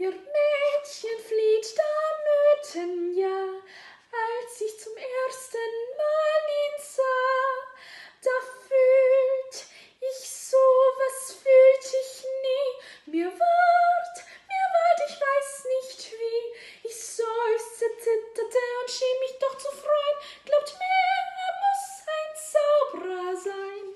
Ihr Mädchen flieht da mitten, ja, als ich zum ersten Mal ihn sah, da fühlt ich so, was fühlt ich nie, mir ward, mir ward, ich weiß nicht wie, ich seufzte, zitterte und schien mich doch zu freuen, glaubt mir, er muss ein Zauberer sein.